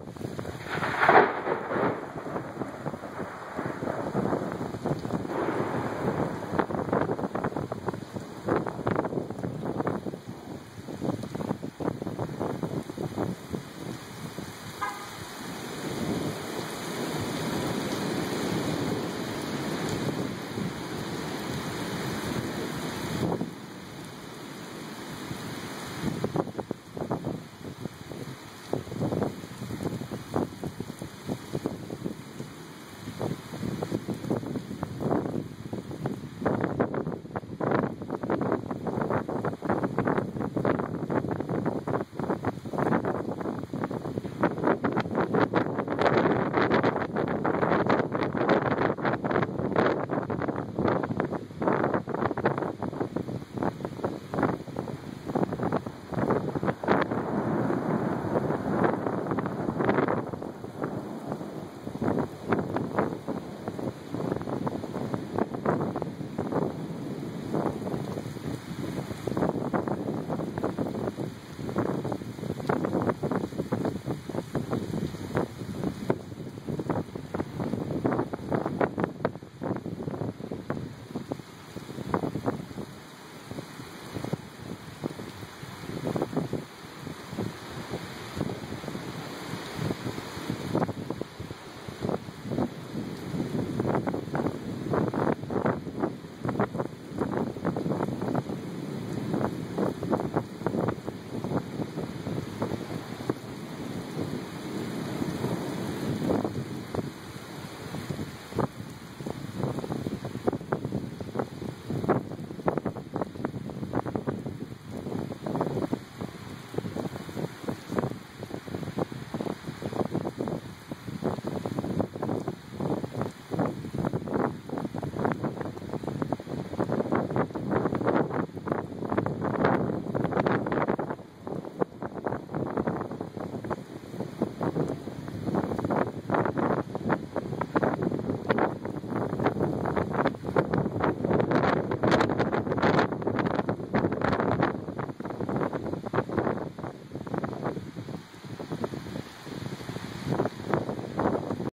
you